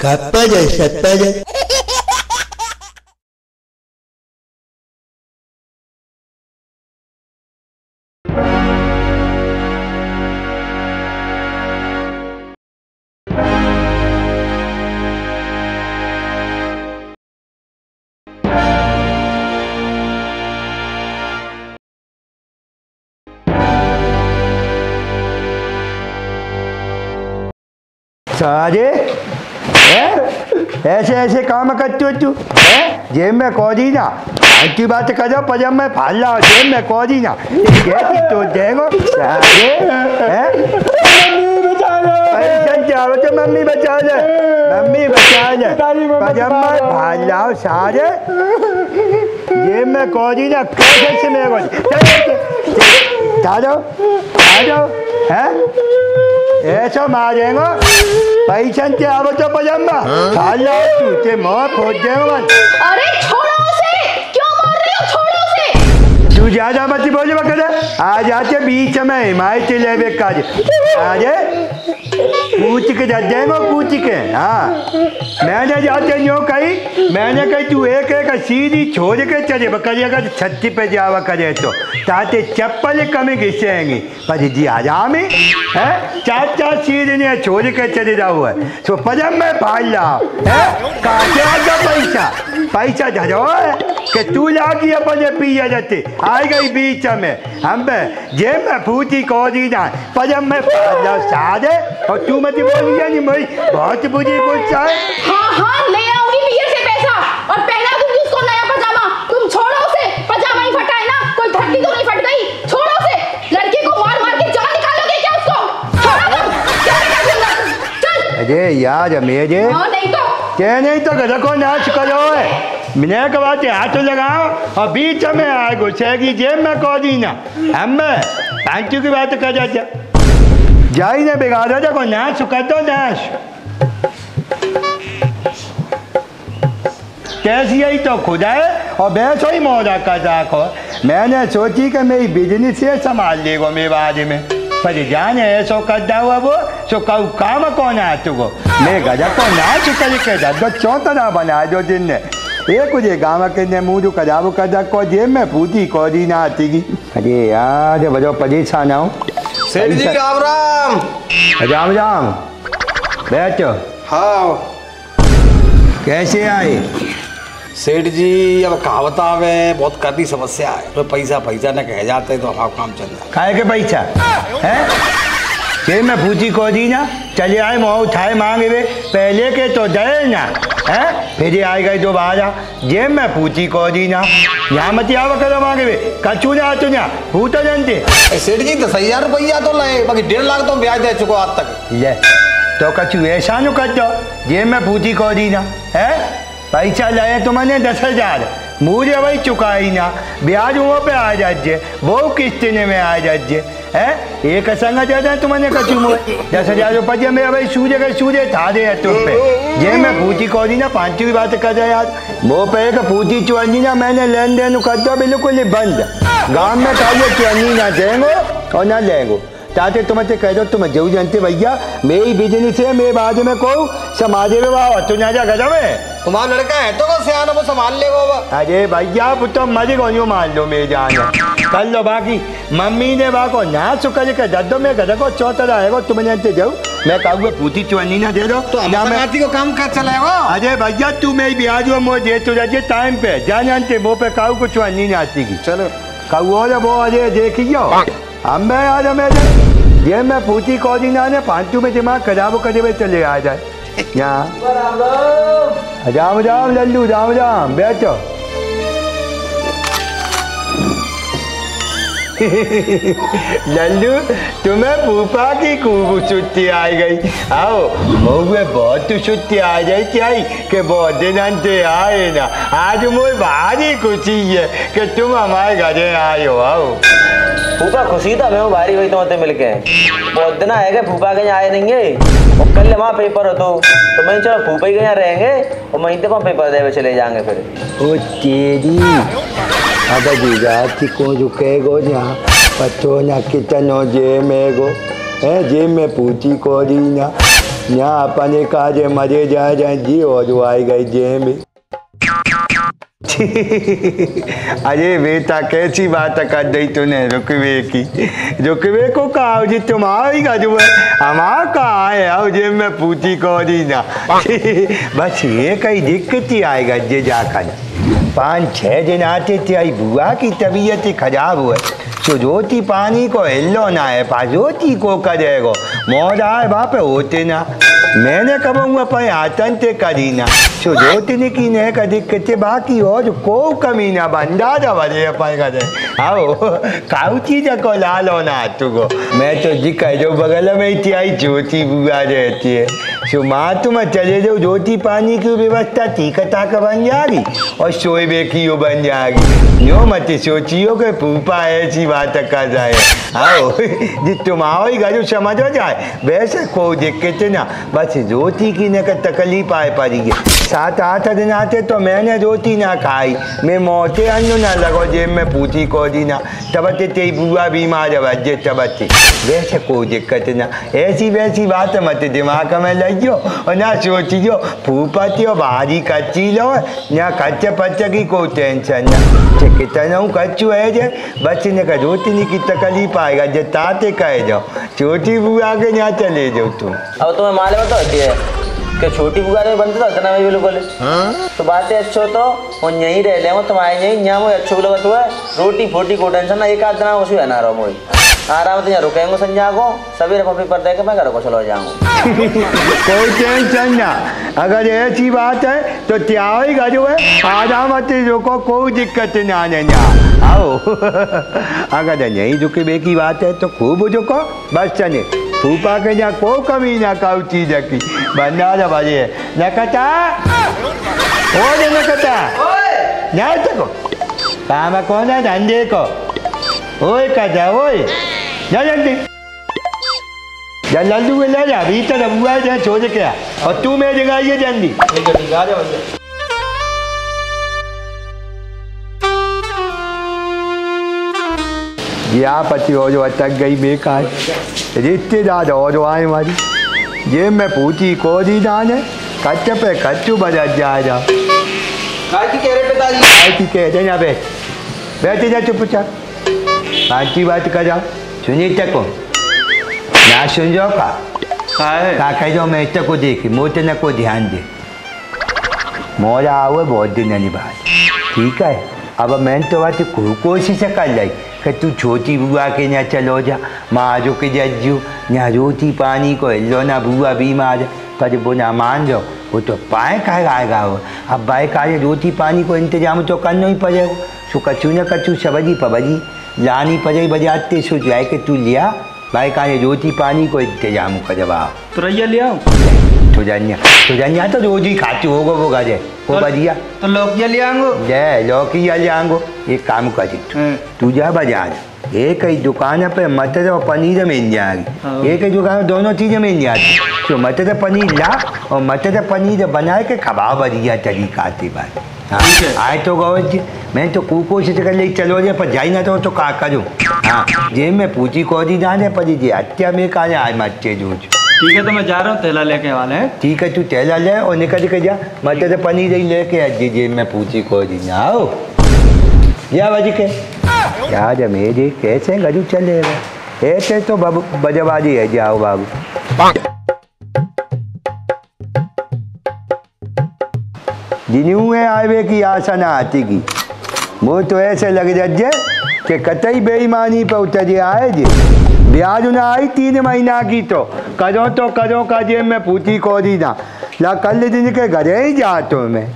कापा जाए साजे ऐसे ऐसे काम करते हो तू हैं? जेब में कौड़ी ना की बात करो पर मैं फाला हूँ, जेब में कौड़ी ना कैसी तो देंगो हैं? जाओ तो मम्मी बचा मम्मी बचा पर मैं फाला हूँ, सारे जेब में कौड़ी ना कैसे चलो चलो हैं ऐसा मारेंगे पैसा के आवो तो पजामा खाला तू ते मोह खोज देंगे अरे छोड़ो उसे क्यों मार रही हो छोड़ो उसे तू ज़्यादा मत बोले बकरा आ जाते बीच में हिमायत ले बेकार आजे पूछ के जा देंगे पूछ के हाँ। मैंने जाते यूँ कही मैंने कही, तू एक एक सीधी छोड़ के चले बकरी अगर छत्ती पे जावा करे तो। ताते चप्पल कम घिसेंगी। पर जी आजामी है? चार चार सीढ़ी छोड़ के चले जाओ है तो पजम में फाल लाओ, है? काटे आगा पैसा। पैसा धरो कि तू लागी अपने पिया जाते आ गई बीच में। हम जेब में फूटी को दी ना पजम में फाल लाओ, सादे। और तू मत बोली नहीं मैं बहुत बुरी गुस्सा है हाँ हाँ ले आऊँगी पियर से पैसा। और पहना दूँगी उसको नया पजामा। तुम छोड़ो उसे पजामा ही फटा है ना कोई धरती तो नहीं फट गई। छोड़ो उसे लड़के को मार मार के जान निकालोगे क्या उसको? चल। अरे यार मेरे हाँ नहीं तो। क्या नहीं तो रखो नाच करो है। मैंने कि हाथ लगाओ और बीच में आ घुसेगी जेब में को दी ना। हम पांचू की बात कर जाते जाई ने बिगाड़ो देखो नाच कर दो नाच कैसी आई तो खुदा है और वैसे ही मौजा कर रखो मैंने सोची कि मेरी बिज़नेस से संभाल लेगो मेरे बाद में पर जाने ऐसो कर हुआ वो सो कऊ काम कौन है तुको मैं गजा को ना चुकल के दो चौथा बना दो दिन ने ये कुछ गाँव के ने जो कजाबो कजा को जेब में पूती को ना आती की अरे यार बजो परेशान हूँ सेठ जी राम राम। राम राम। बैठो। हाँ। कैसे आए? सेठ जी अब कहावत आवे बहुत करनी समस्या है। तो पैसा पैसा न कह जाते तो हमारा काम चल रहा खाए के पैसा? है? में पूछी को दी ना चले आए मोह उठाए मांगे वे पहले के तो जाए ना। है? फिर ये आए गए दोबारा जेब में पूछी को दी ना? यहाँ मत आवा करो मांगे वे कचू ना तू ना। फूटो जानते। सेठ जी दस हज़ार रुपया तो लगे बाकी डेढ़ लाख तो ब्याज दे चुको आज तक। ले तो कचू ऐसा नु कर दो। जेब में पूछी को दी ना? है? पैसा लाए तो मैंने दस हज़ार। मुझे भाई चुकाई ना। ब्याज वो पे आ जाए वो किस्त में आ जाजे है? एक संग तुमने कचू मुझे दस हज़ार पजे मेरा भाई सूजे के सूजे था दे तो पे। जे मैं पूछी को दी ना, पांचवी बात कर जा यार। वो पे एक पूछी चुअनी ना, मैंने लेन देन कर दो बिल्कुल ही बंद। गाँव में खाली चुअनी ना, देंगे और ना लेंगे। ताते तुम ते कह दो तुम जऊ जानते भैया। मेरी बिज़नेस है मेरे बाद में को समाज में वाह तू ना जा गजा में तुम्हारा लड़का है तो को सियाना वो संभाल लेगा वो? अरे भैया पुत्र मज़े को यूँ मान लो मेरे जान। कर लो बाकी। मम्मी ने बा को ना चुकर के दद्दो में गधा को चौथा आएगा तुम जानते जाओ। मैं कहूँगा पूती चुअनी ना दे दो। तो हम ना मैं को काम कर चलेगा अरे भैया तू मेरी ब्याज वो मोह दे तो जाते टाइम पे। जान जानते वो पे कहूँ कुछ चुअनी ना आती की। चलो। कहू अरे वो अरे देखियो। हम मैं आज मेरे ये मैं पूछी को दिन आने पांचू में दिमाग खराब करे हुए चले आ जाए। यहाँ। राम राम लल्लू राम राम बैठो। लल्लू तुम्हें फूफा की खूब छुट्टी आ गई। आओ मऊे बहुत छुट्टी आ जाई चाहिए कि बहुत दिन अंते आए ना। आज मुझे भारी खुशी है कि तुम हमारे घरे आए हो आओ। फूफा खुशी तो हमें भारी हुई तुमसे मिलके बहुत दिन आएगा फूफा के यहाँ आए नहीं है और कल वहाँ पेपर हो तो तो मैं चलो फूफा के यहाँ रहेंगे, और वहीं तक वहाँ पेपर देवे चले जाएँगे फिर। ओ तेरी अब जीजाती को रुकेगो यहाँ पतो ना कितनो जे मेगो है जे में पूछी को दी ना यहाँ अपने काजे मज़े जाए जाए, जी हो जो आई गई जे में। अरे बेटा कैसी बात कर दी तूने रुकवे की रुकवे को कहा जी तुम आओगा जो है हमारा कहा है आओ जे मैं पूछी को दी ना बस ये कई दिक्कत ही आएगा जे जाकर पाँच छः दिन आते थे आई बुआ की तबीयत खराब हुआ तो ज्योति पानी को हिलो ना है पा ज्योति को करेगो आए बाप होते ना मैंने कबूँगा पर आतन ते करी ना तो ज्योति ने की ने का दिक्कत बाकी हो जो को कमी ना बंदा जा वजे पर करे आओ काउ चीज़ को लालो ना तुगो मैं तो जिका जो बगल में ही आई ज्योति बुआ रहती है। सो माँ तुम चले जाओ ज्योति पानी की व्यवस्था तीखता का बन जाएगी और शोएबे की वो बन जाएगी। यो मत सोचियो के फूफा ऐसी बात कर जाए। आओ जी तुम आओ ही गजो समझ हो जाए वैसे कोई दिक्कत ना। बस रोटी की न तकलीफ़ आए पड़ी है सात आठ दिन आते तो मैंने रोटी ना खाई। मैं मोटे अन्न ना लगो जेब में पूछी को दी ना। तब ते बुआ बीमार है वजे तब वैसे कोई दिक्कत ना। ऐसी वैसी बात मत दिमाग में लइयो और ना सोचियो। फूफा त्यो भारी कच्ची लो, ना कच्च पच्च की कोई टेंशन ना। जे कितना कच्चू है जे। बस ने का रोटी नहीं की तकलीफ़ आएगा। जे ताते कह जाओ। छोटी बुआ के यहाँ चले जाओ तुम अब तुम्हें मालूम तो होती है। कि छोटी में बनते तो इतना में बिल्कुल। तो बातें अच्छो तो वो यहीं रह ले तुम्हारे यहीं, यहाँ मुझे अच्छो लगत हुआ रोटी फोटी को टेंशन ना, एक आध दिन उसी है ना रहो मुझे आराम से यहाँ रुकेंगे संजा को सवेरे को पेपर दे के, मैं घर को चलो जाऊँगा कोई टेंशन ना। अगर ऐसी बात है तो त्याओ ही घर है आजा मत रुको, कोई दिक्कत ना ना आओ। अगर नहीं रुके बे की बात है तो खूब रुको, बस चले। फूफा के यहाँ कोई कमी ना काउ चीज़ की बंदा जा बाजे नकता ओ जे नकता ना तको काम कौन है धंधे को ओए कजा ओए जा जल्दी जा लल्लू को ले जा अभी तक अबुआ छोड़ के आ और तू मेरी जगह आइए जल्दी ठीक है ठीक है आ जाओ भैया या पति हो जो अटक गई बेकार। रिश्तेदार हो जो आए हमारी ये मैं पूछी को दी दान। है कच्चे पे कच्चू बजा जाएगा काय की कह रहे पिताजी आई की कह दे ना बैठ बैठे जा चुपचाप। बाकी बात कर। जाओ सुनी तको ना सुन जाओ का? का कह? जाओ मैं इतना को देखी। मोटे न को ध्यान दे। मोरा आवे बहुत दिन नहीं बात ठीक है? अब मैं तो बात को कोशिश कर लाई कि तू छोटी बुआ के यहाँ चलो जा, माँ जो के जज्जू, यहाँ रोटी पानी को हिलो ना, बुआ बीमार, पर वो ना मान जाओ, वो तो पाए कह आएगा वो। अब बाय काले रोटी पानी को इंतज़ाम तो करना ही पड़ेगा। सो कचू न कचू, सबजी पबजी, लानी पड़े बजाते, सो जाए कि तू लिया भाई काले रोटी पानी को इंतज़ाम करवा। तुरैया ले आओ तो तो तो रोज ही खाती होगा वो गाजे। वो बढ़िया तो लौकिया ले आऊंगो जय लौकी या जाएंगो एक काम कर। तू जा बाज़ार एक ही दुकान पे मटर और पनीर मिल हाँ। जाएगी एक ही दुकान दोनों चीज़ें मिल जाती। तो मटर पनीर ला और मटर पनीर बना के खबा बढ़िया तरीका से बात। हाँ। आए तो गौर जी मैं तो कू कोशिश कर ले चलो जे पर जाई ना तो तो का करूँ? हाँ। जे मैं पूछी को दी जाने पर जी हत्या में का आज मच्चे जूझ ठीक है तो मैं जा रहा हूँ थैला लेके वाले हैं ठीक है तू थैला ले और निकल के जा। मटर पनीर ही लेके आ जी जी मैं पूछी को ना आओ। या बाजी के। यार मेरी कैसे गजू चलेगा ऐसे तो बाबू बजबाजी है जाओ बाबू। जिन्हों है आवे की आशा ना आती की। वो तो ऐसे लग जाए कि कतई बेईमानी पे उतर आए जी। ब्याज ना आई तीन महीना की तो। करो तो करो का जे मैं पूछी को दी। ना ला कल दिन के घरे ही जा तो मैं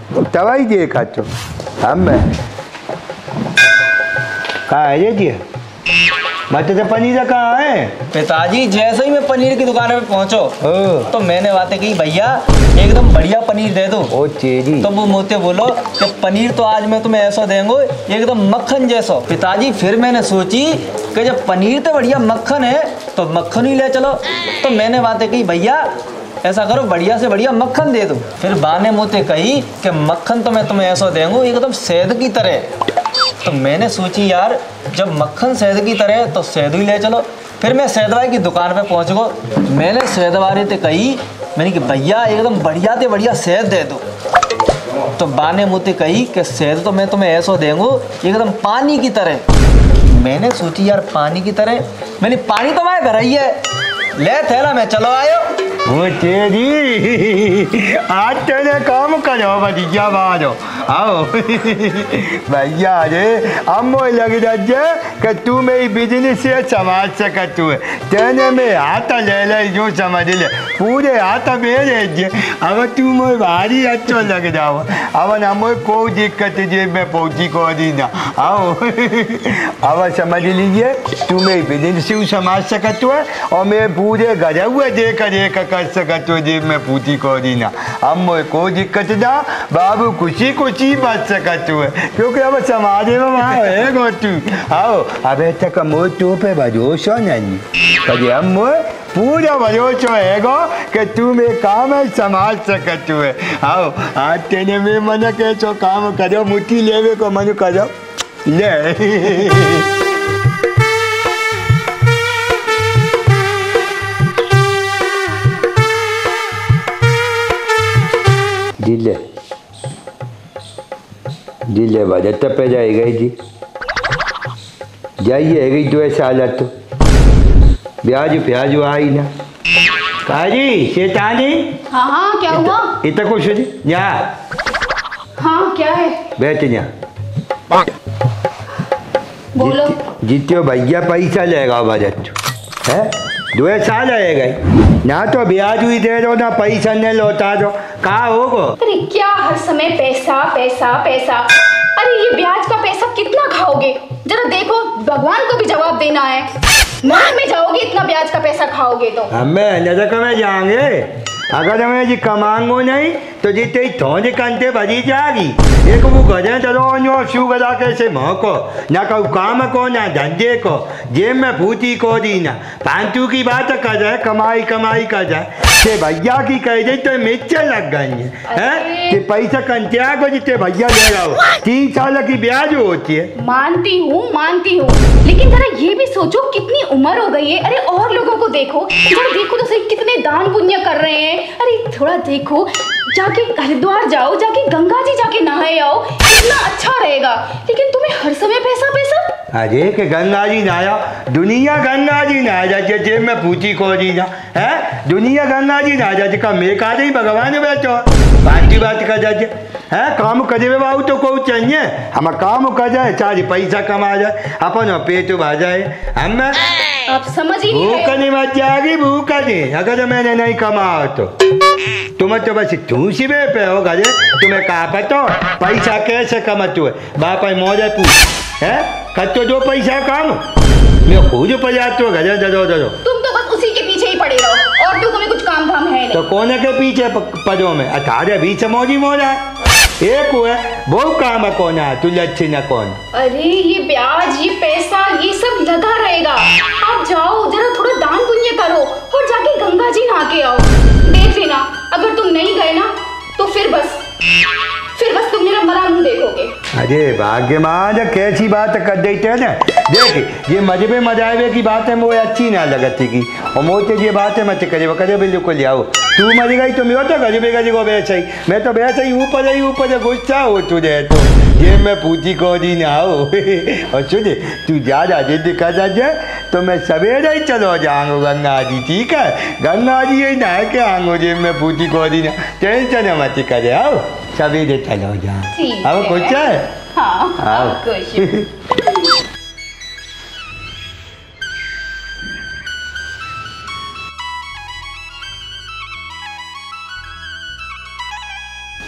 ही देखा तो। हम कहा है जी? मत तो पनीर कहाँ है? पिताजी जैसे ही मैं पनीर की दुकान पे पहुंचो तो मैंने बातें की भैया एकदम बढ़िया पनीर दे दो। ओ तेरी तो वो मोते बोलो कि पनीर तो आज मैं तुम्हें ऐसा देंगे एकदम मक्खन जैसा। पिताजी फिर मैंने सोची कि जब पनीर तो बढ़िया मक्खन है तो मक्खन ही ले चलो। तो मैंने बातें की भैया ऐसा करो बढ़िया से बढ़िया मक्खन दे दो। फिर बाने मोते कही कि मक्खन तो मैं तुम्हें ऐसा देंगे एकदम शहद की तरह। तो मैंने सोची, यार, जब मक्खन शहद की तरह तो शहद ही ले चलो। फिर मैं वाले की दुकान पे पहुँच गो मैंने शहद वाले से कही, मैंने कि भैया, एकदम बढ़िया ते बढ़िया शहद दे दो। तो बाने मुझे कही कि शहद तो मैं तुम्हें ऐसा देंगो, एकदम पानी की तरह। मैंने सोची, यार, पानी की तरह? मैंने पानी तो मैं घर ही है। ले, थैला, मैं चलो आयो। वो तेरी, आज तेरे काम करो, भतीजा बाजो आओ। भैया रे अम्मो लग रहा कि तू मेरी बिज़नेस से संभाल सकत तू तेने में हाथ ले ले, जो समझ ले। पूरे हाथ मेरे जे। अब तू मोर भारी अच्छो लग जाओ अब ना मोर कोई दिक्कत जे, मैं पहुँची को दी ना। आओ। अब समझ लीजिए, तू मेरी बिज़नेस से संभाल सकत तू और मैं पूरे घर हुए देख देख कर सकत हो जे, मैं पूछी को दी ना। अब मोर कोई दिक्कत ना। बाबू खुशी खुशी बच सकत हुए क्योंकि अब समाज में वहाँ है गो तू आओ, अब तक मोर तू पे भरोसा नहीं कभी हम पूरा भरोसा है गो कि तू में काम है संभाल सकत हुए आओ, आज तेने में मन के तो काम करो, मुट्ठी लेवे को मन करो। ले। ज़िले ज़िले बजट पे जाएगा ही जी। जाइए है तो ऐसा हालत। तो ब्याज प्याज आई ना। काजी शेतानी? हाँ हाँ क्या हुआ? इतना कुछ नहीं यहाँ हाँ क्या है? बैठ यहाँ बोलो। जितने भैया पैसा लेगा बजट है? दो साल आएगा ना तो ब्याज भी दे दो ना पैसा नहीं लौटा दो। कहा होगो? अरे क्या हर समय पैसा पैसा पैसा? अरे ये ब्याज का पैसा कितना खाओगे? जरा देखो भगवान को भी जवाब देना है। मार में जाओगे इतना ब्याज का पैसा खाओगे तो। हमें नज़र में जाएँगे? अगर हमें जी कमांगो नहीं तो जितने थोड़े कंटे भरी जाएगी। एक वो गजे चलो नो शू गदा कैसे को ना कहू काम को ना धंधे को जेब में फूटी को दी ना पांचू की बात कर जाए कमाई कमाई कर जाए ते भैया की कह दे तो मिर्चे लग गई है। कि पैसा कंटिया को जितने भैया ले रहा तीन साल की ब्याज होती है। मानती हूँ मानती हूँ। लेकिन जरा ये भी सोचो कितनी उम्र हो गई है। अरे और लोगों को देखो देखो तो सही कितने दान पुण्य कर रहे हैं। अरे, थोड़ा देखो। जाके हरिद्वार जाओ, जाके गंगा जी जाके नहाए आओ। इतना अच्छा रहेगा। लेकिन तुम्हें हर समय पैसा पैसा अरे के गंगा जी नाया दुनिया गंगा जी ना जाते जेब में पूछी को जी ना है? दुनिया गंगा जी ना जाते का मेरे का ही भगवान बैठो बात बात कर जाते है? काम करे बाबू तो को चाहिए हम काम कर जाए चाहे पैसा कमा जाए अपन पेट भा जाए हम आप समझ ही नहीं भूख रहे। नहीं मच जाएगी भूख नहीं अगर मैंने नहीं कमाओ तो। तुम तो बस ठूसी में पे हो गए तुम्हें कहा पतो पैसा कैसे कमाते हुए बाप मोजा पूछ है? कतो दो पैसा काम मैं खुद पजाते हो गजे दो दो तुम तो बस उसी के पीछे ही पड़े रहो। और तो तुम्हें कुछ काम धाम है तो नहीं कोने के पीछे प- पदों में? अठारह बीस मौजी मौजा है। एक हुआ वो काम है कौन है? तू लच्छी न कौन? अरे ये ब्याज ये पैसा ये सब लगा रहेगा। आप जाओ जरा थोड़ा दान पुण्य करो और जाके गंगा जी नहा के आओ। देख लेना अगर तुम नहीं गए ना तो फिर बस। फिर बस तुम मेरा मरा मुँह देखोगे। अरे भाग्यमान कैसी बात कर देते हैं ना? देख ये मजबे मजावे की बात है मुझे अच्छी ना लगती की। और मोते ये बात है मत करे वो करे बिल्कुल ले आओ तू मर गई तो मैं तो गजबे गजबे को वैसे ही मैं तो वैसे ही ऊपर ही ऊपर गुस्सा हो तुझे तो। ये मैं पूछी को दी ना आओ और सुन तू ज़्यादा जिद कर जाए तो मैं सवेरे ही चलो जाऊँगा गंगा जी ठीक है? गंगा जी ही नहा के आऊँगा जे मैं पूछी को दी ना। टेंशन मत करे आओ। सवेरे चलो जाओ अब कुछ है। हाँ? आओ।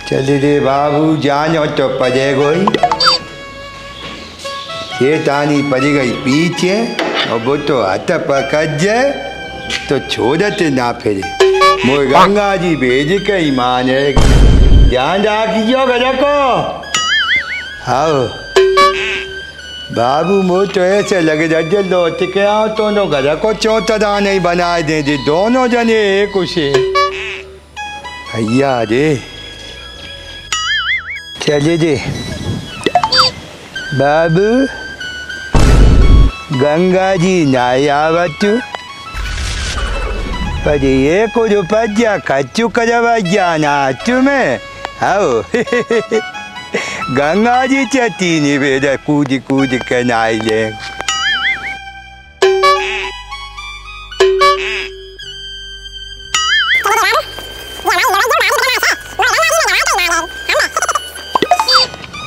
चल रे बाबू जानो तो पड़े गई। ये तानी पड़ गई पीछे और वो तो हाथ पकड़ जाए तो छोड़त ना फिरे। मोर गंगा जी भेज के ही माने ध्यान रखियो घर को आओ बाबू मो तो ऐसे लगे जज लौट के आओ तो नो घर को चौतरा नहीं बना दे दोनों जने एक उसे। भैया रे। चले जे बाबू। गंगा जी नायावचु पर ये कुछ जो पज्जा कच्चू कजवा जाना में। आओ गंगा जी चती निवेद कूद कूद के नाई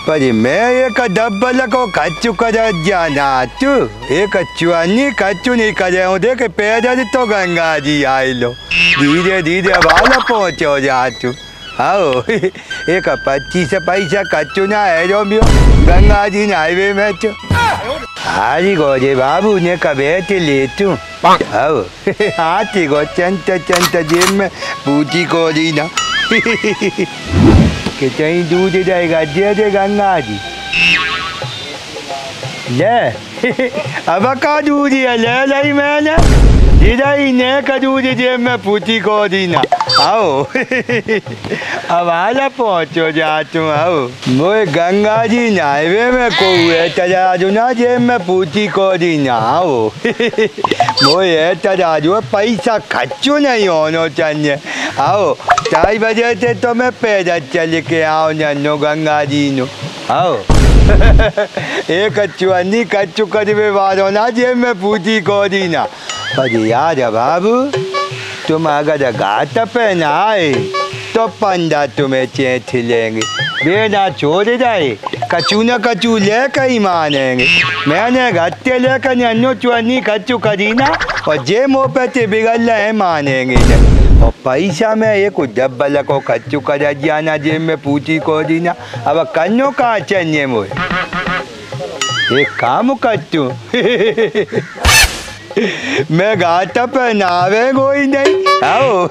को कच्चू कजा जाना तू एक चुआनी कच्चू नहीं करे हूँ देख पैदल तो गंगा जी आई लो धीरे धीरे वाला पहुँचो जा तू आओ एक पच्चीस पैसा कच्चू ना है जो भी गंगा जी हाईवे में तो हारी गोजे बाबू ने कबेट ले तू आओ हाथी गो चंत चंत जेब में पूछी को दी ना कि चाहिए दूध जाएगा जय जय गंगा जी। ले। अब का दूध ले लाई मैंने। जाई ने का दूध जे मैं पूछी को दी ना। आओ। अब पहुंचो जा तुम, आओ। मोए गंगा जी नाइवे में को है, तजाजू ना जेब में पूछी को दी ना आओ। मोए तजाजू पैसा खर्चो नहीं होना चाहिए। आओ ढाई बजे से तो मैं पैदल चल के आओ नन्नो गंगा जी नो। आओ। एक चुअन्नी कच्चू कदबे वारो ना जेब में पूछी को दी ना। अरे यार बाबू तुम अगर घाट पे ना आए तो पंडा तुम्हें चेत लेंगे बेना छोड़ जाए, कचू न कचू लेकर ही मानेंगे। मैंने गत्ते लेकर नन्नो चुअन्नी कच्चू करी ना, और जे मुँह पे ते बिगड़ रहे मानेंगे। और पैसा में एक डब्बल को कच्चू कर जाना जेब में पूछी को दी ना। अब कन्नो कहाँ चाहिए मुझे एक काम कर मैं घाटा पर नावे कोई नहीं। आओ।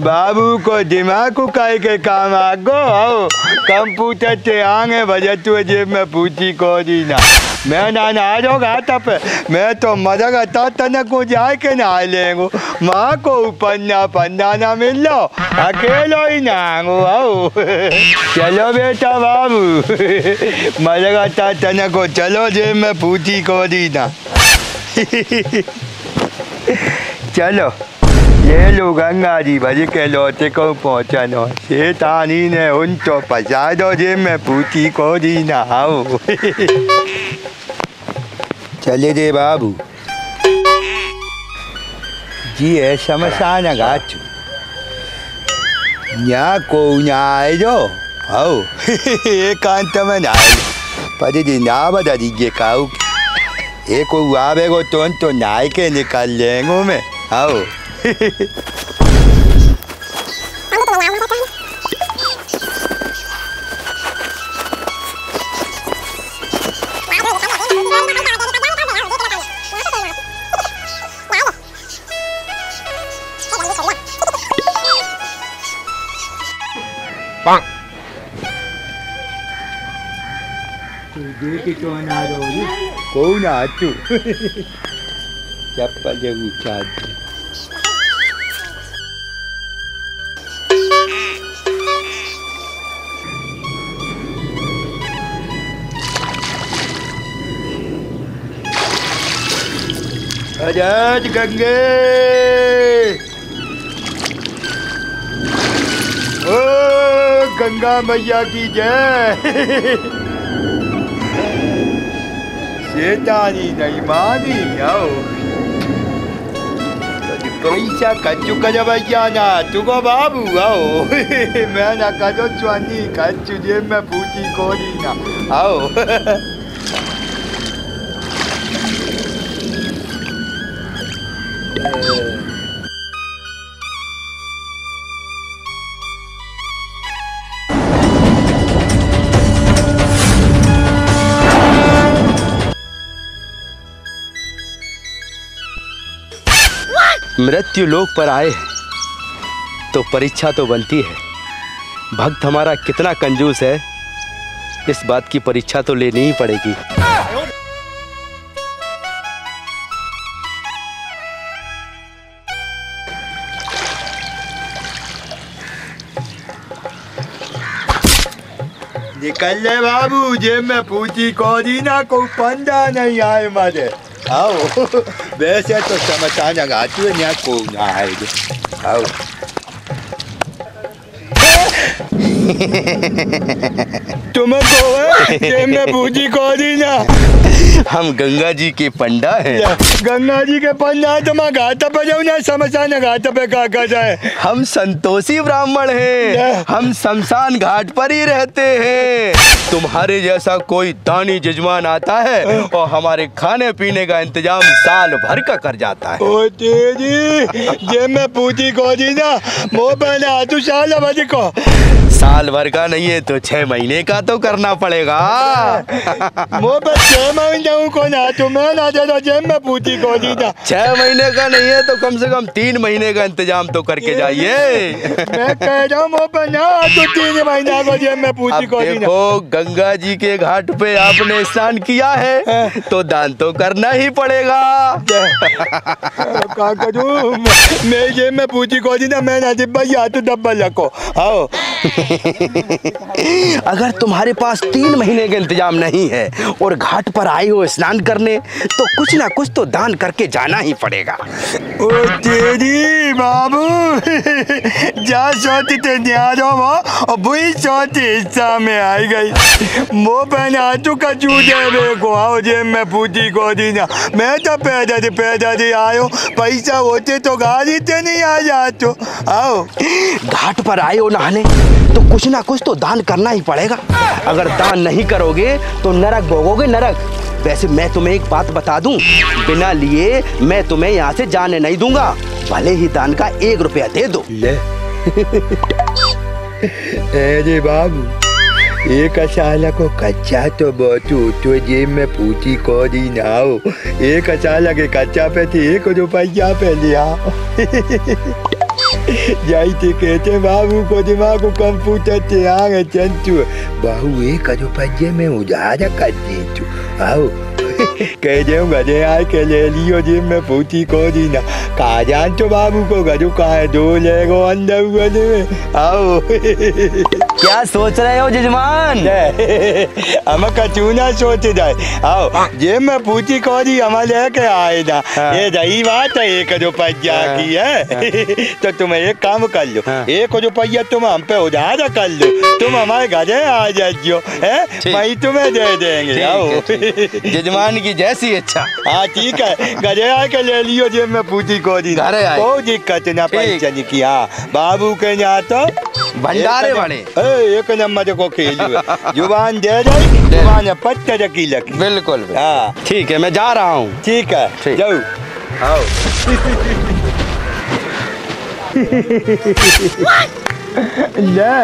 बाबू को दिमाग काहे के काम आगो, आओ। कंप्यूटर से आगे बजट जेब में पूछी को दी ना। मैं ना ना जाओ घाटा पे। मैं तो मज़ा करता तने को जाए के ना लेंगो। माँ को पन्ना पन्ना ना मिल। लो अकेलो ही ना आंगो आओ। चलो बेटा बाबू। मज़ा करता तने को चलो जेब में पूछी को दी ना। चलो, ये लो गंगा जी भज के लौटे को पहुँचनो। शेतानी ने उन तो फंसा दो जे में पूछी को दी ना आओ चले दे बाबू। जी है शमशान घाट। यहाँ को ना आए जो आओ एकांत में ना पर ना बता दीजिए काऊ एक आवे को तो तो नाय के निकाल लेंगे मैं आओ जे ऊँचा अजय गंगे ओ गंगा मैया की जय शेतानी नहीं मानी आओ पैसा कच्चू कजब जाना तुगो बाबू आओ मैं ना कजो चुआनी कच्चू जेब में पूछी कोरी ना आओ मृत्यु लोक पर आए हैं तो परीक्षा तो बनती है। भक्त हमारा कितना कंजूस है, इस बात की परीक्षा तो लेनी ही पड़ेगी। निकल ले बाबू, जेब में पूछी कोरी ना को पंदा नहीं आए मारे। आओ वैसे तो समझाना गाती है यहाँ को ना है आओ तुम्हें को मैं बूझी को दी ना हम गंगा जी के पंडा हैं। गंगा जी के पन्ना तो मैं घाट पे जाऊँ ना समझाना घाट पे का का जाए? हम संतोषी ब्राह्मण हैं। हम शमशान घाट पर ही रहते हैं। तुम्हारे जैसा कोई दानी जजमान आता है और हमारे खाने पीने का इंतज़ाम साल भर का कर जाता है। ओ तेरी जे मैं पूछी को दी ना मोह पहले आतू साल बज को। साल भर का नहीं है तो छह महीने का तो करना पड़ेगा। मोह पे छह महीने जाऊँ को ना तू मैं ना दे दो जे मैं पूछी को दी छह महीने का नहीं है तो कम से कम तीन महीने का इंतज़ाम तो करके जाइए। मैं कह रहा हूँ ना तू तीन महीना को जे मैं पूछी अब को दी देखो गंगा जी के घाट पे आपने स्नान किया है तो दान तो करना ही पड़ेगा। का करूँ? मैं ये मैं पूछी को दी ना मैं ना दिब्बा या तू डब्बा लको। आओ। अगर तुम्हारे पास तीन महीने का इंतज़ाम नहीं है और घाट पर आए हो स्नान करने तो कुछ ना कुछ तो दान करके जाना ही पड़ेगा। ओ तेरी बाबू जा सोती ते न्यारो वो और बुई सोती हिस्सा में आई गई। मो पहने आजू का चूजे बे को आओ जे मैं पूछी को दी ना मैं तो पैदा थी पैदा थी आयो पैसा होते तो गाड़ी ते नहीं आ जातो। आओ। घाट पर हो नहाने तो कुछ ना कुछ तो दान करना ही पड़ेगा। अगर दान नहीं करोगे तो नरक भोगोगे नरक। वैसे मैं तुम्हें एक बात बता दूँ। बिना लिए मैं तुम्हें यहाँ से जाने नहीं दूँगा। भले ही दान का एक रुपया दे दो। ले। बाबू एक अचालक को कच्चा तो बहुत तो जेब में पूछी को दी ना एक साल के कच्चा पे थे एक रुपया पे लिया जाई थे कहते बाबू को दिमाग को कंप्यूटर ते आगे चंचू बाबू एक रुपये में उधार कर दी तू आओ कह दूँगा जे आए के ले लियो जेब में पूछी को दी ना कहा जान तो बाबू को है क्या सोच रहे हो जजमान? हम कचूना सोच जाए। आओ जे मैं पूछी को दी हम लेके आए ना हाँ। ये रही बात है एक रुपया हाँ। की है। तो तुम एक काम कर लो। हाँ। एक रुपया तुम हम पे उधार कर लो। तुम हमारे घरे आ जाओ है। वही तुम्हें दे देंगे। आओ। जजमान की जैसी इच्छा। हाँ ठीक है। घरे आके ले लियो जे मैं पूछी को आए। कोई दिक्कत ना। पैसा की हाँ बाबू के यहाँ तो भंडारे बने ए, एक नंबर को खेल ज़ुबान दे दे ज़ुबान पत्थर की लग बिल्कुल बिल्कुल। हाँ ठीक है मैं जा रहा हूँ। ठीक है ठीक। जाओ। आओ। ले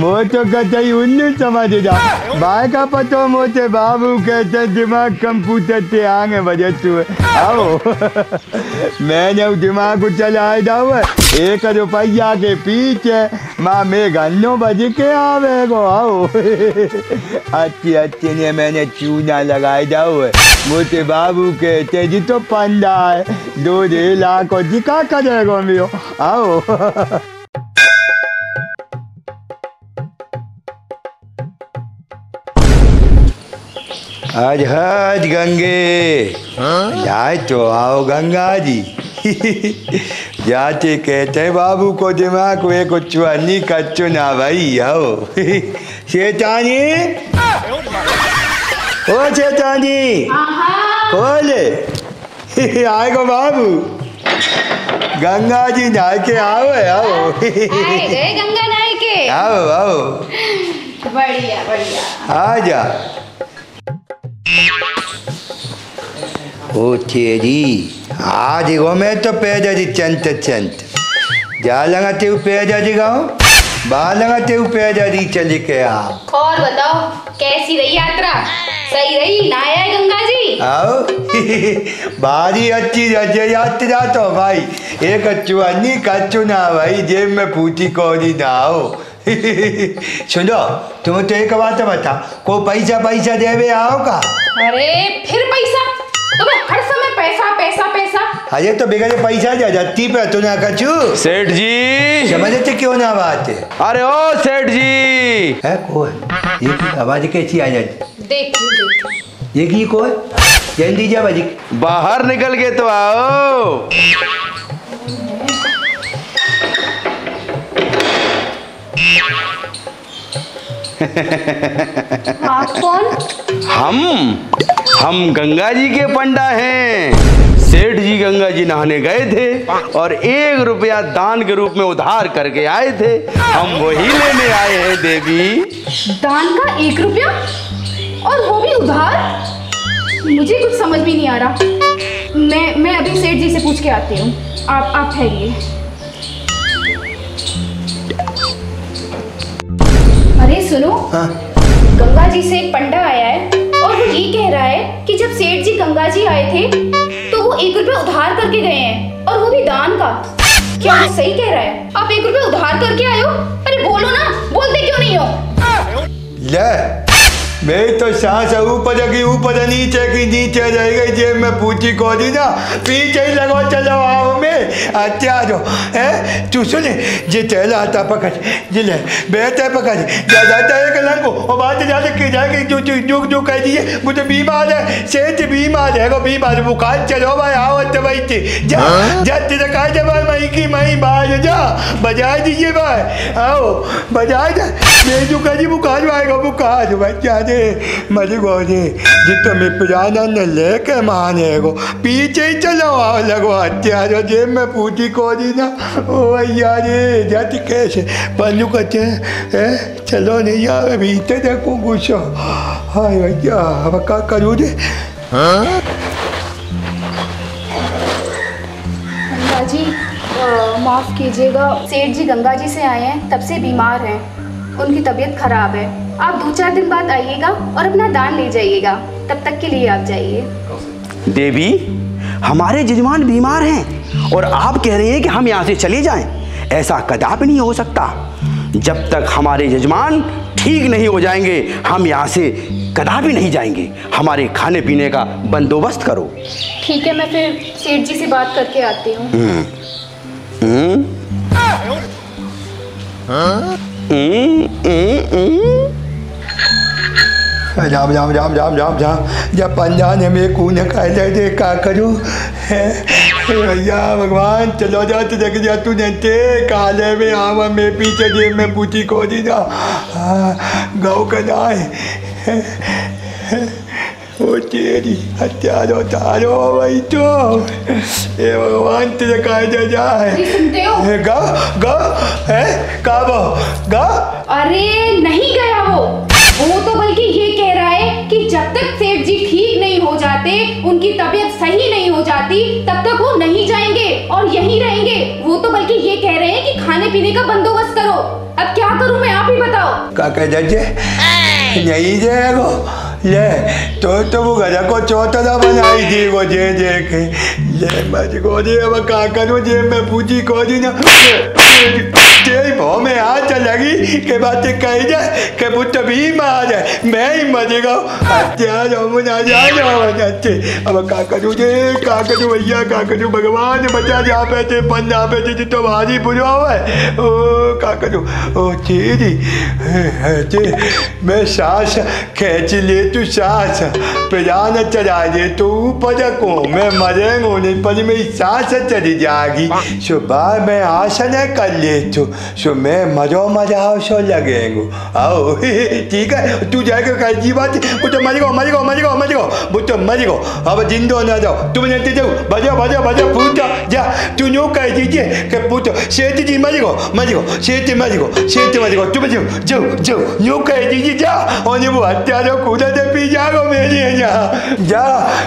मो तो कतई उन्नीस समझ जा भाई का पतो मोते बाबू कहते दिमाग कंप्यूटर ते आगे बजे तू आओ मैंने वो दिमाग चलाए दाव एक रुपया के पीछे माँ मैं गन्नो बज के आवे गो आओ अच्छी अच्छी ने मैंने चूना लगाए दाव मोते बाबू कहते जी तो पंडा है दो डेढ़ लाख का करेगो मियो आओ आज हज गंगे। जाए तो आओ गंगा जी। जाते कहते हैं बाबू को दिमाग वे कुछ अन्नी कच्चो ना भाई आओ। शेतानी। ओ शेतानी। खोले आएगो बाबू। गंगा जी नहा के आओ। आओ गंगा नहाए के आओ आओ। बढ़िया बढ़िया। आ जा। ओ तेरी आज वो मैं तो पैदा दी चंत चंत। जा लगा ते पैदा दी गाँव बा लगा ते पैदा दी चल के आ और बताओ कैसी रही यात्रा? सही रही नहाया है गंगा जी आओ बारी अच्छी रजे यात्रा तो भाई। एक अच्छू अन्नी कच्चू ना भाई जेब में पूछी कोरी ना आओ सुनो तुम तो एक बात बता को पैसा पैसा देवे आओ का अरे फिर पैसा? तुम्हें हर समय पैसा पैसा पैसा। अरे तो बिगड़े पैसा दे जत्ती पे तू ना कचू। सेठ जी। समझते क्यों ना बात? है अरे ओ सेठ जी। है को है ये की आवाज़ कैसी आ जाती? देखिए ये की को है जल्दी जा बाजी बाहर निकल के तो आओ। आप कौन? हम? हम गंगा जी के पंडा हैं। सेठ जी गंगा जी नहाने गए थे और एक रुपया दान के रूप में उधार करके आए थे। हम वही लेने आए हैं देवी। दान का एक रुपया? और वो भी उधार? मुझे कुछ समझ भी नहीं आ रहा। मैं मैं अभी सेठ जी से पूछ के आती हूँ। आप आप ठहरिए। अरे सुनो। गंगा जी से एक पंडा आया है और वो ये कह रहा है कि जब सेठ जी गंगा जी आए थे तो वो एक रुपया उधार करके गए हैं और वो भी दान का। क्या वो सही कह रहा है? आप एक रुपया उधार करके आए हो? अरे बोलो ना बोलते क्यों नहीं हो? ले। मैं तो सांस ऊपर की ऊपर नीचे की नीचे रह गई जेब में पूछी को दी ना पीछे ही लगो चलो आओ में अच्छा जाओ है? तू सुने जे चला आता पकड़ जे ले बेहतर पकड़ जा जाता है को और बात जाते कि जाके जो जो जो जो कह दिए मुझे बीमार है सेठ बीमार है को बीमार बुखार चलो भाई आओ दवाई थी जा जा तेरा कहा जा भाई मई की मई बाहर जा बजा दीजिए भाई आओ बजा जा मैं जो कह दी बुखार आएगा बुखार बच्चा मैं पुराना न लेके माने को पीछे ही चलो आओ लगो हत्यारो जेब में पूछी कोरी ना। ओ भैया रे जाति कैसे पन्नू कच्चे है? चलो नहीं आवे भीतर देखो गुस्सा। हाय भैया अब क्या करूँ रे जी माफ़ कीजिएगा सेठ जी गंगा जी से आए हैं तब से बीमार हैं। उनकी तबीयत खराब है। आप दो चार दिन बाद आइएगा और अपना दान ले जाइएगा। तब तक के लिए आप जाइए। देवी हमारे जजमान बीमार हैं और आप कह रहे हैं कि हम यहाँ से चले जाएँ। ऐसा कदापि नहीं हो सकता। जब तक हमारे जजमान ठीक नहीं हो जाएँगे हम यहाँ से कदापि नहीं जाएँगे। हमारे खाने पीने का बंदोबस्त करो। ठीक है मैं फिर सेठ जी से बात करके आती हूँ। हम्म? हम्म, हम्म, हम्म। राम राम राम राम राम राम जब पंजा ने मेरे कूने का दे का करूँ भैया भगवान चलो जा तो देख जा तू नते काले में आवा मैं पीछे जेब में पूछी को दी ना गौ का जाए ओ तेरी हत्यारो तारो भाई तो। हे भगवान तेरे कायदे जाए। गा। काका जजे नहीं जाएगो ले तो तो वो घर को चौथा बनाई दी वो जे जे के ये मज को दे अब का करूँ जे मैं पूछी को दी ना भाव में आज लगी के बातें कही जाए के पुत्र भी मार जाए। मैं ही मरेगा। हत्या जाऊँ ना जा जाओ अच्छे। अब का करूँ जे का करूँ भैया का करूँ भगवान बचा जा पे थे पन्ना पे थे तो भारी बुझा है। ओ का करूँ ओ तेरी ते मैं सांस खींच ले तू सांस प्रजान चढ़ा दे तू ऊपर को। मैं मरेंगे नहीं पर मेरी सांस चली जाएगी। सुबह मैं आसन कर ले तू। सो मैं मजो मजाओ सो लगेंगे आओ, ठीक है, तू जाएगा कल जी बात? वो तो मर गो मर गो मर गो मर गो वो तो मर गो अब जिंदो ना जाओ। तुम नहीं जाओ। बजाओ बजाओ बजाओ पूछो। जा, तू न्यू कह दीजिए कि पूछो। सेठ जी, मर गो मर गो सेठ मर गो सेठ मर गो तुम जाओ जाओ जाओ। न्यू कह दीजिए, जा। और वो हत्यारो कूदा दे पी जाओ मेरे यहाँ जा।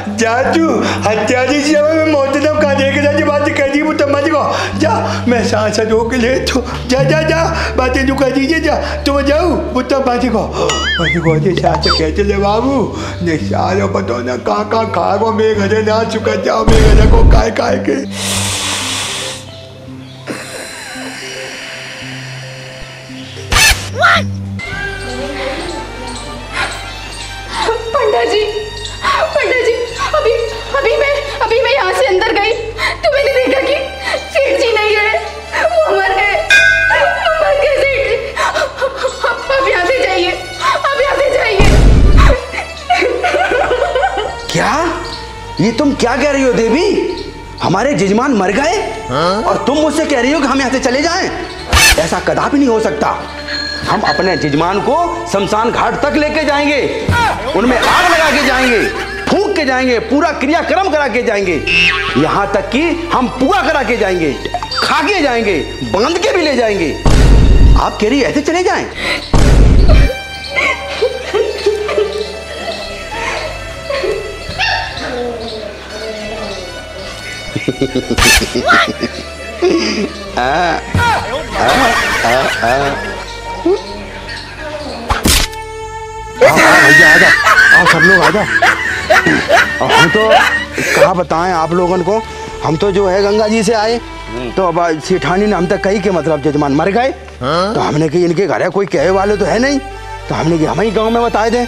जा तू। हत्यारी से मैं मौत दम का देख रहा जी बात कह दी वो तो मर गो जा। मैं सांस रोक ले तो जा जा जा बातें तू कह दीजिए जा तुम जाओ वो तो मर गो मर गो जी सांस कहते ले बाबू ने सारो बताओ ना कहाँ कहाँ खा गो मैं ना चुका जाओ मैं घरे को काय काय के कह रही हो कि हम यहाँ से चले जाएँ? ऐसा कदापि नहीं हो सकता। हम अपने जजमान को शमशान घाट तक लेके जाएँगे। उनमें आग लगा के जाएँगे, फूंक के जाएँगे, पूरा क्रियाक्रम करा के जाएँगे। यहाँ तक कि हम पुआ करा के जाएँगे खा के जाएँगे बाँध के भी ले जाएँगे। आप कह रही ऐसे चले जाएँ? जाओ आओ सब लोग आ और हम तो कहा बताएँ आप लोगों को हम तो जो है गंगा जी से आए तो अब सेठानी ने हम तक कही के मतलब जजमान मर गए तो हमने कि इनके घर है कोई कहे वाले तो है नहीं तो हमने कि हम ही गाँव में बताए थे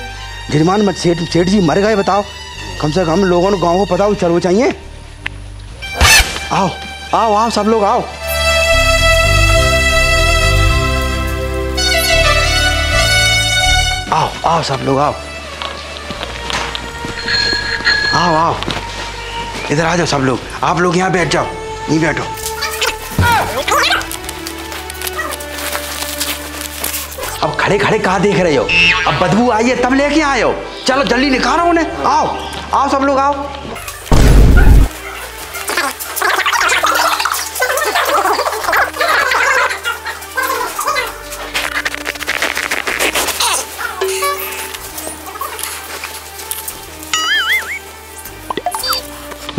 जजमान सेठ सेठ जी मर गए बताओ कम से कम लोगों को गाँव को पता हो चलो चाहिए आओ आओ आओ, सब लोग आओ। आओ आओ, सब लोग आओ। आओ आओ। इधर आ जाओ, सब लोग। आप लोग यहाँ बैठ जाओ, नहीं बैठो। अब खड़े खड़े कहाँ देख रहे हो? अब बदबू आई है, तब लेके हो। चलो, जल्दी निकालो उन्हें। आओ आओ, सब लोग आओ।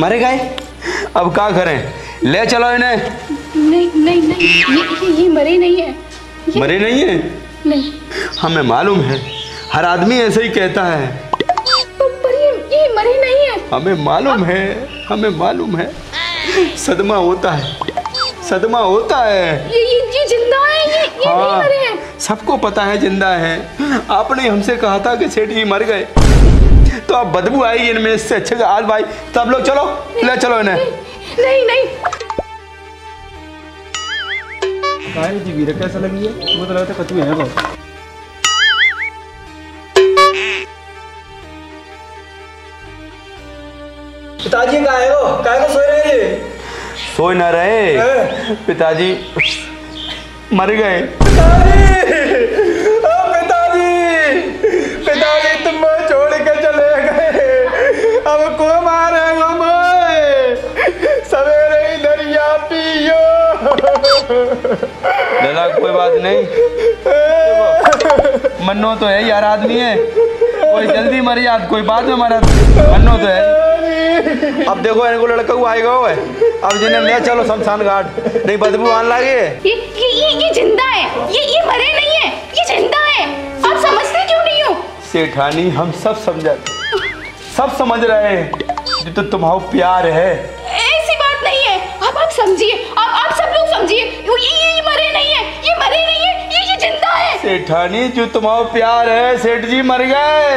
मरे गए अब क्या करें ले चलो इन्हें। नहीं नहीं नहीं ये, ये, मरे नहीं है। ये, मरे नहीं है? नहीं। हमें मालूम है हर आदमी ऐसे ही कहता है। पर, पर ये ये मरे नहीं है। हमें मालूम है हमें मालूम है। सदमा होता है सदमा होता है। ये ये ये ज़िंदा है ये ये नहीं मरे हैं। सबको पता है ज़िंदा है। आपने हमसे कहा था कि सेठ जी मर गए। तो अब बदबू आएगी इनमें इससे अच्छे आज भाई तब लोग चलो ले चलो इन्हें। नहीं नहीं काहे जी वीर कैसा लगी है वो तो लगता है बहुत। पिताजी काहे हो काहे को सोए रहे ये? सोए न रहे। पिताजी मर गए। ओ पिताजी! पिताजी तुम लला कोई बात नहीं। मन्नो तो है यार आदमी है। कोई जल्दी मर जात कोई बाद में मरत मन्नो तो है। अब देखो इनको लड़का को आएगा है। अब जिन्हें ले चलो शमशान घाट। नहीं बदबू आने लगे ये ये ये ये ज़िंदा है। ये ये मरे नहीं है। ये ज़िंदा है। आप समझते क्यों नहीं हो? सेठानी हम सब समझ सब समझ रहे हैं। जो तो तुम्हारा प्यार है। ऐसी बात नहीं है। अब आप समझिए। ये ये मरे नहीं है ये मरे नहीं है ये ये ज़िंदा है। सेठानी जो तुम्हारा प्यार है सेठ जी मर गए।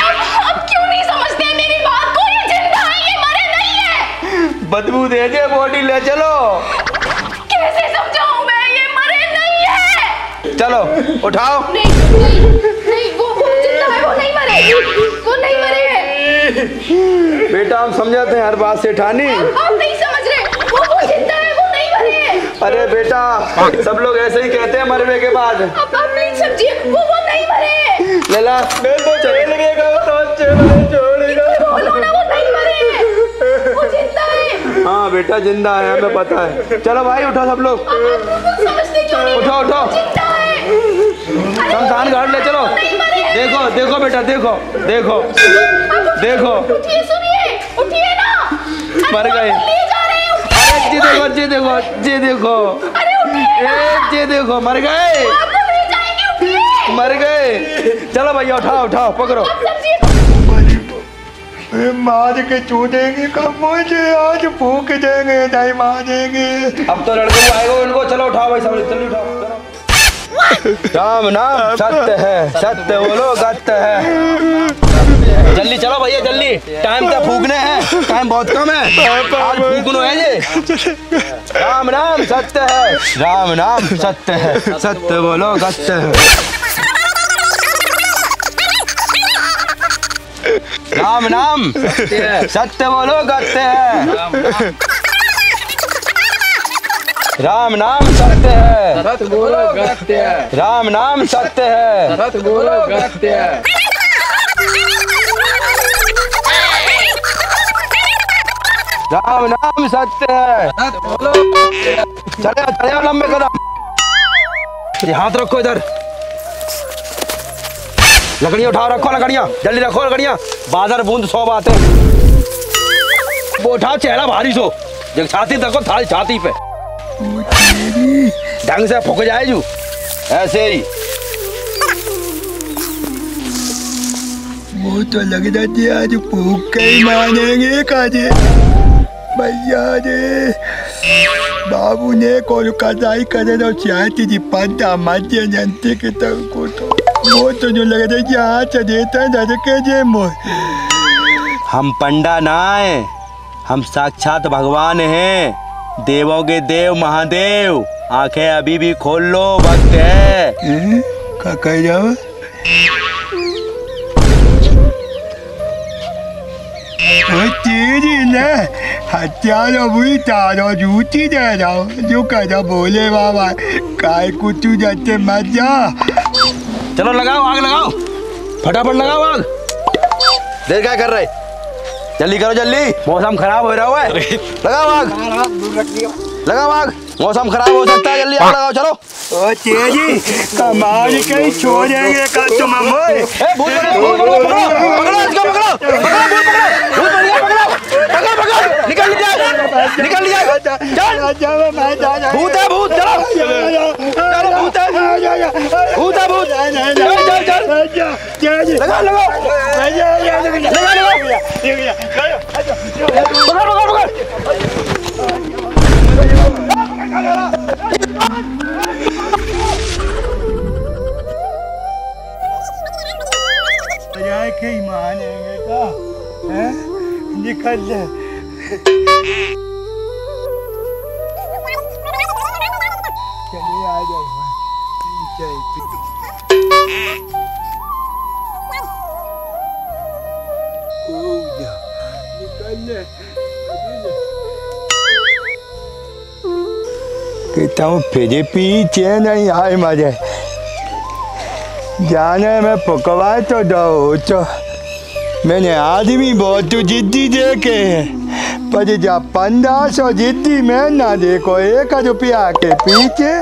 अब अब क्यों नहीं समझते मेरी बात को? ये ज़िंदा है ये मरे नहीं है। बदबू दे दे बॉडी ले चलो। कैसे समझाऊं मैं? ये मरे नहीं है। चलो उठाओ। नहीं नहीं नहीं वो वो ज़िंदा है वो नहीं मरे। वो नहीं मरे हैं। बेटा हम समझाते हैं हर बात सेठानी। आप अरे बेटा सब लोग ऐसे ही कहते हैं मरने के बाद। अब आप नहीं समझिए वो वो नहीं मरे। लला मैं तो चल तो चलो छोड़ेगा बोलो ना वो नहीं मरे। वो ज़िंदा है। हाँ बेटा ज़िंदा है हमें पता है। चलो भाई उठो सब लोग। आप वो समझते क्यों नहीं उठो उठो। शमशान घाट ले चलो। देखो देखो बेटा देखो देखो। देखो। उठिए सुनिए उठिए ना। मर गए। तो ले जा रहे हैं अरे उठिए जी देखो जी देखो जी देखो। अरे ए जी देखो मर गए। उठिए मर गए। चलो भैया उठाओ उठाओ पकड़ो। मार के चूदेंगे कब मुझे आज फूक देंगे नहीं मारेंगे अब तो लड़के आएगा इनको चलो उठाओ भाई सब जल्दी उठाओ राम नाम सत्य है सत्य बोलो सत्य है। जल्दी चलो भैया जल्दी। टाइम तो फूकने हैं। टाइम बहुत कम है। आज फूकनो है ये। राम नाम सत्य है। राम नाम सत्य है। सत्य बोलो सत्य है। राम नाम सत्य बोलो करते हैं। राम नाम सत्य है। सत्य बोलो गत्य है। राम नाम सत्य है। सत्य बोलो गत्य है। राम नाम सत्य है। चले चले लंबे कदम। हाथ रखो इधर। लकड़ियाँ उठाओ रखो लकड़ियाँ। जल्दी रखो लकड़ियाँ। बादर बूंद सौ बातें। वो उठाओ चेहरा भारी सो। जब छाती रखो थाली छाती पे। ढंग से फुक जाए जू। ऐसे ही। वो तो लग जाती है आज भूख के ही मानेंगे काजे। भैया रे बाबू ने कोल कदाई करे तो तो तो जो लग रहा कि हाथ देता दर के जे हम पंडा ना है हम साक्षात भगवान हैं। देवों के देव महादेव आँखें अभी भी खोल लो वक्त है। का कह जाओ ओ तेरी ने हत्यारो बुरी तारो जूती दे रहा जो कदा बोले बाबा काय कुछ जाते मत जा चलो लगाओ आग लगाओ। फटाफट लगाओ आग। देर क्या कर रहे? जल्दी करो जल्दी। मौसम खराब हो रहा है। लगाओ आग। लगाओ आग। मौसम खराब हो सकता है जल्दी आग लगाओ चलो। ओ तेरी कमाल कहीं छोड़ेंगे का तुम मोए ए, भूत बन गया, भूत पकड़ो, पकड़ो इसको पकड़ो, पकड़ो, गया, भूत बन पकड़ो, पकड़ो, पकड़ो, निकल लिया, निकल लिया, चल, भूत है भूत, चलो, चलो, भूत है, भूत है भूत, चल, चल, चल, लगाओ, लगाओ, लगाओ, लगाओ, पकड़, पकड़, पकड़, के ही मानेंगे का हैं? निकल ले चलिए आ जाओ हूँ फिर पीछे नहीं आए मज़े जाने में पकवा तो दो तो मैंने आदमी बहुत जिद्दी देखे पर जा पंद्रह सौ जिद्दी में ना देखो, एक रुपया के पीछे,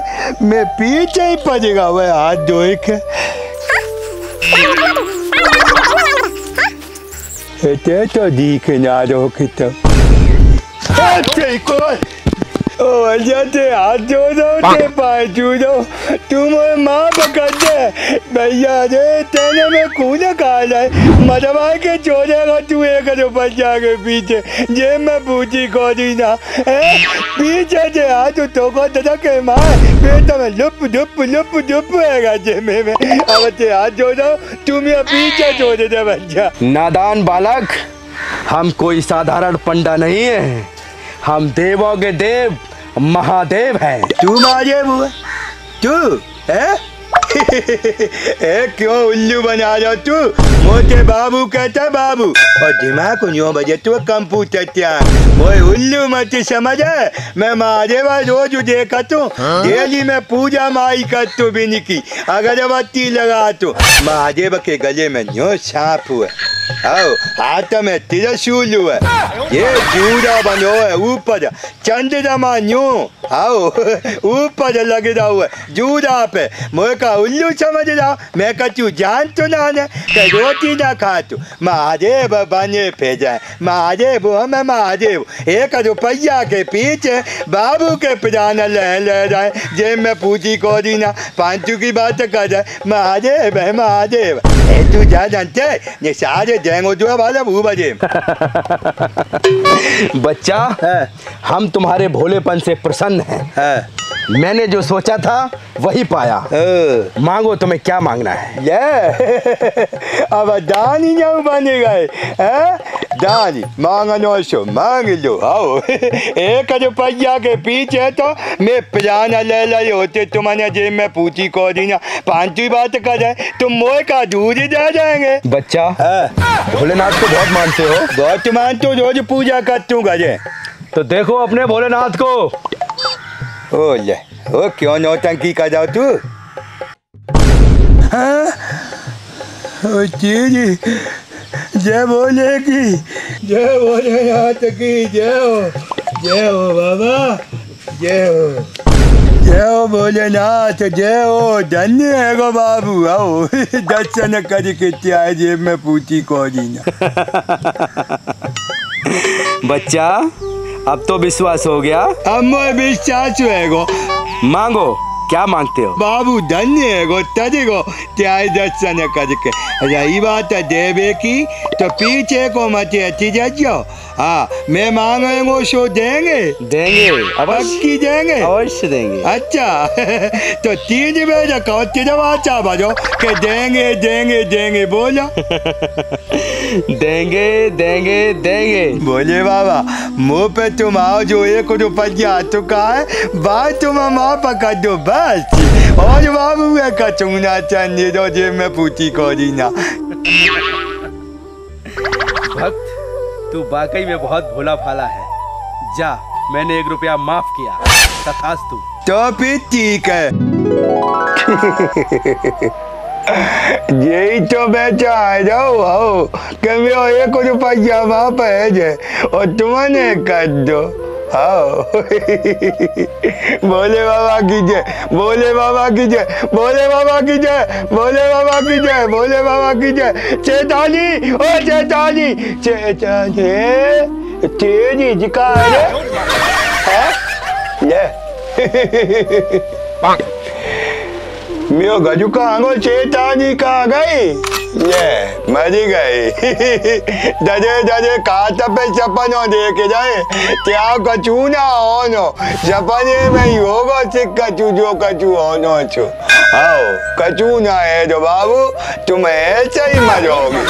मैं पीछे ही पड़ेगा वह हाथ धो के एते तो दिख ना रहो कि तो। हाथ दो ते पाए छू दो। तुम और माँ पकड़ दे। भैया रे तेने में कूद काला मरवा के छोड़ेगा तू एक रुपया के पीछे। जे मैं खोदी ना ए पीछे हाथ तो को के माँ पेट में लुप लुप लुप लुप जे में में। अब ते हाथ धो दो तुम ये पीछे छोड़ दे बच्चा नादान बालक हम कोई साधारण पंडा नहीं है। हम देवों के देव महादेव हैं। तू महादेव हुआ? तू है? ए क्यों उल्लू बना रहा तू मोटे बाबू कहता बाबू और दिमाग को यूँ बजे तू कंप्यूटर क्या मोए उल्लू मत समझ मैं महादेव रोज देखा तू डेली में पूजा माई कर तू बिन की अगरबत्ती लगा तू महादेव के गले में यूँ सांप हुआ आओ हाथ में त्रिशूल हुआ ये जूड़ा बनो है ऊपर चंद्रमा यूँ आओ ऊपर लग रहा हुआ जूड़ा पे मोए का उल्लू समझ रहा मैं हूँ जान तो ना ने कि रोटी ना खा तू महादेव बने भेजा महादेव हमें महादेव एक रुपया के पीछे बाबू के प्राण ले ले रहे जेब में पूछी को ना पांचू की बात कर रहे महादेव है महादेव ए तू जा जानते ये सारे जेंगो जो वाला भू बजे बच्चा हम तुम्हारे भोलेपन से प्रसन्न हैं। मैंने जो सोचा था वही पाया। मांगो तुम्हें क्या मांगना है? ये अब दान ही नहीं बने गए हैं? दानी मांगनो सो मांग लो आओ। एक रुपया के पीछे तो मैं पजाना ले लाई होते तुम्हारे जेब में पूछी को दी ना। पांचवी बात करे तुम मोए का दूध ही दे जाएँगे बच्चा हाँ, भोलेनाथ को बहुत मानते हो। बहुत मान तो रोज पूजा करतू गजे। तो देखो अपने भोलेनाथ को। ओ ले ओ क्यों नौटंकी कर जाओ तू? हाँ? ओ जी जय बोले की। जय बोले भोलेनाथ की जय हो जय हो बाबा जय हो। जय हो भोलेनाथ जय हो धन्य है गो बाबू आओ दर्शन करके क्या जेब में पूछी को ना। बच्चा अब तो विश्वास हो गया। अब मैं विश्वास है गो। मांगो। क्या मांगते हो? बाबू, धन्य है दर्शन करके। रही बात है देवे की तो पीछे को मत अच्छी जाओ। हाँ मैं मांगेंगे सो देंगे देंगे अवश्य देंगे अवश्य देंगे अच्छा तो तीन बजे कहो तिरवाचा बजो के देंगे देंगे देंगे बोलो देंगे देंगे देंगे बोले बाबा मुँह पे तुम आओ जो एक रुपया चुका है बात तुम माँ पकड़ दो बस और बाबू मैं कचूना चाहिए जो जेब में पूछी कोरी ना भक्त तू वाकई में बहुत भोला भाला है। जा, मैंने एक रुपया माफ़ किया। तथास्तु तो। भी ठीक है। यही तो मैं चाह रहा हूँ कि मेरा एक रुपया माफ़ है और तुमने कर दो। आओ। बोले बाबा की जय बोले बाबा की जय बोले बाबा की जय बोले बाबा की जय बोले बाबा की जय। चेताली ओ चेताली चेताली तेरी जिकार है? है? ले मियो गजू का आंगो चेतानी का गई ये मरी गई जजे जजे काट पे चपनो देखे जाए क्या कचू ना होनो चपने में योगो सिक कचू जो कचू होनो छो आओ कचू ना है जो बाबू तुम ऐसे ही मरोगे